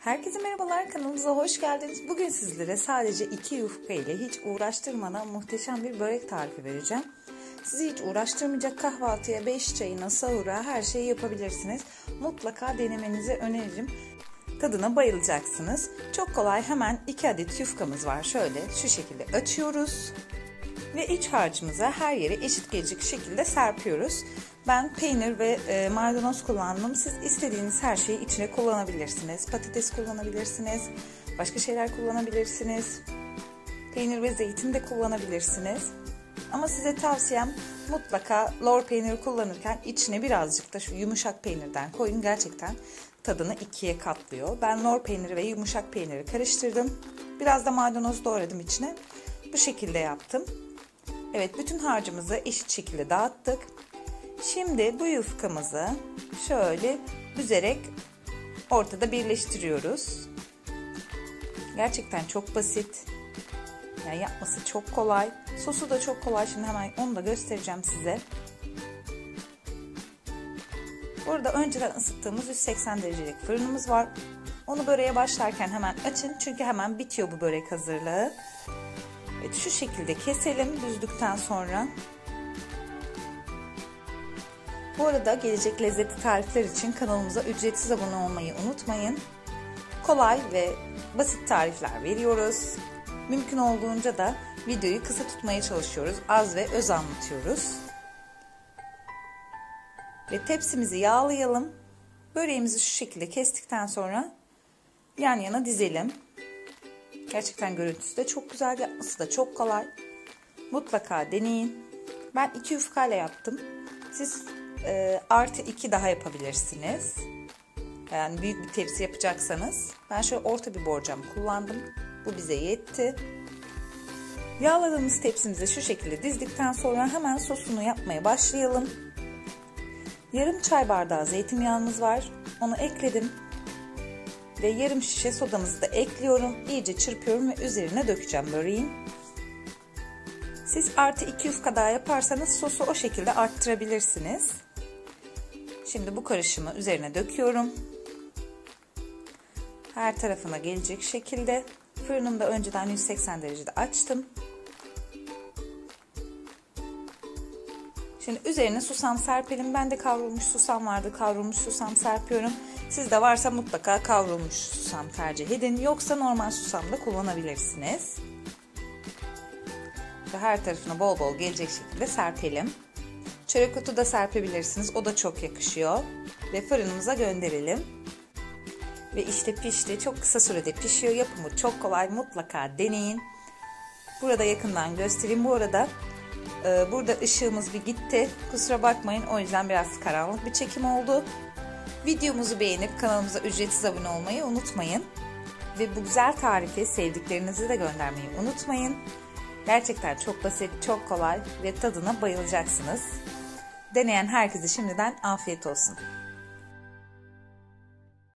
Herkese merhabalar kanalımıza hoş geldiniz. Bugün sizlere sadece iki yufka ile hiç uğraştırmadan muhteşem bir börek tarifi vereceğim. Sizi hiç uğraştırmayacak kahvaltıya, beş çayına, sahura her şeyi yapabilirsiniz. Mutlaka denemenizi öneririm. Tadına bayılacaksınız. Çok kolay hemen iki adet yufkamız var. Şöyle şu şekilde açıyoruz. Ve iç harcımıza her yere eşit gelecek şekilde serpiyoruz. Ben peynir ve e, maydanoz kullandım. Siz istediğiniz her şeyi içine kullanabilirsiniz. Patates kullanabilirsiniz. Başka şeyler kullanabilirsiniz. Peynir ve zeytin de kullanabilirsiniz. Ama size tavsiyem mutlaka lor peyniri kullanırken içine birazcık da şu yumuşak peynirden koyun. Gerçekten tadını ikiye katlıyor. Ben lor peyniri ve yumuşak peyniri karıştırdım. Biraz da maydanoz doğradım içine. Bu şekilde yaptım. Evet bütün harcımızı eşit şekilde dağıttık. Şimdi bu yufkamızı şöyle büzerek ortada birleştiriyoruz. Gerçekten çok basit. Yani yapması çok kolay. Sosu da çok kolay. Şimdi hemen onu da göstereceğim size. Burada önceden ısıttığımız 180 derecelik fırınımız var. Onu böreğe başlarken hemen açın. Çünkü hemen bitiyor bu börek hazırlığı. Evet şu şekilde keselim düzdükten sonra. Bu arada gelecek lezzetli tarifler için kanalımıza ücretsiz abone olmayı unutmayın. Kolay ve basit tarifler veriyoruz. Mümkün olduğunca da videoyu kısa tutmaya çalışıyoruz. Az ve öz anlatıyoruz. Ve tepsimizi yağlayalım. Böreğimizi şu şekilde kestikten sonra yan yana dizelim. Gerçekten görüntüsü de çok güzel, yapması da çok kolay. Mutlaka deneyin. Ben iki yufkayla yaptım. Siz e, artı iki daha yapabilirsiniz. Yani büyük bir tepsi yapacaksanız. Ben şöyle orta bir borcam kullandım. Bu bize yetti. Yağladığımız tepsimizi şu şekilde dizdikten sonra hemen sosunu yapmaya başlayalım. Yarım çay bardağı zeytinyağımız var. Onu ekledim ve yarım şişe sodamızı da ekliyorum. İyice çırpıyorum ve üzerine dökeceğim böreğin. Siz artı 2 yufka daha yaparsanız sosu o şekilde arttırabilirsiniz. Şimdi bu karışımı üzerine döküyorum. Her tarafına gelecek şekilde fırınımda önceden 180 derecede açtım. Şimdi üzerine susam serpelim. Ben de kavrulmuş susam vardı. Kavrulmuş susam serpiyorum. Sizde varsa mutlaka kavrulmuş susam tercih edin. Yoksa normal susam da kullanabilirsiniz. Ve her tarafına bol bol gelecek şekilde serpelim. Çörek otu da serpebilirsiniz. O da çok yakışıyor. Ve fırınımıza gönderelim. Ve işte pişti. Çok kısa sürede pişiyor. Yapımı çok kolay. Mutlaka deneyin. Burada yakından göstereyim. Bu arada e, burada ışığımız bir gitti. Kusura bakmayın. O yüzden biraz karanlık bir çekim oldu. Videomuzu beğenip kanalımıza ücretsiz abone olmayı unutmayın. Ve bu güzel tarifi sevdiklerinizi de göndermeyi unutmayın. Gerçekten çok basit, çok kolay ve tadına bayılacaksınız. Deneyen herkese şimdiden afiyet olsun.